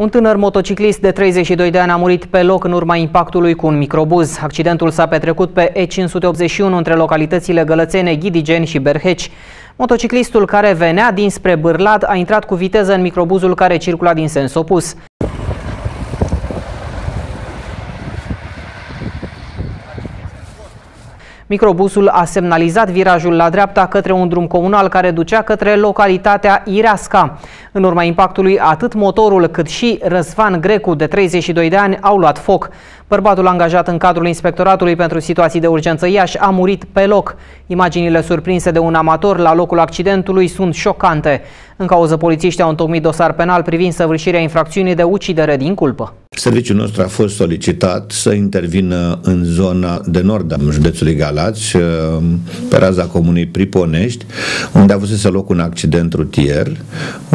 Un tânăr motociclist de 32 de ani a murit pe loc în urma impactului cu un microbuz. Accidentul s-a petrecut pe E581 între localitățile Gălățene, Ghidigeni și Berheci. Motociclistul care venea dinspre Bârlad a intrat cu viteză în microbuzul care circula din sens opus. Microbusul a semnalizat virajul la dreapta către un drum comunal care ducea către localitatea Ireasca. În urma impactului, atât motorul cât și Răzvan Grecu, de 32 de ani, au luat foc. Bărbatul angajat în cadrul Inspectoratului pentru Situații de Urgență Iași a murit pe loc. Imaginile surprinse de un amator la locul accidentului sunt șocante. În cauză, polițiștii au întocmit dosar penal privind săvârșirea infracțiunii de ucidere din culpă. Serviciul nostru a fost solicitat să intervină în zona de nord a județului Galați, pe raza comunei Priponești, unde a avut loc un accident rutier.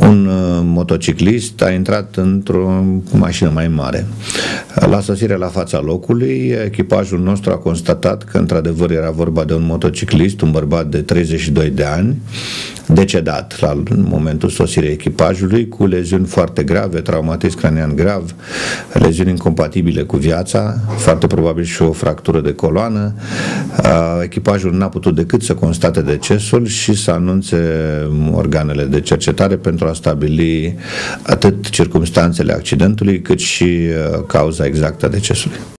Un uh, motociclist a intrat într-o mașină mai mare. La sosire la fața locului, echipajul nostru a constatat că într-adevăr era vorba de un motociclist, un bărbat de 32 de ani, decedat la momentul sosirii echipajului, cu leziuni foarte grave, traumatism cranian grav, leziuni incompatibile cu viața, foarte probabil și o fractură de coloană. Echipajul n-a putut decât să constate decesul și să anunțe organele de cercetare pentru a stabili atât circumstanțele accidentului cât și cauza exactă a decesului.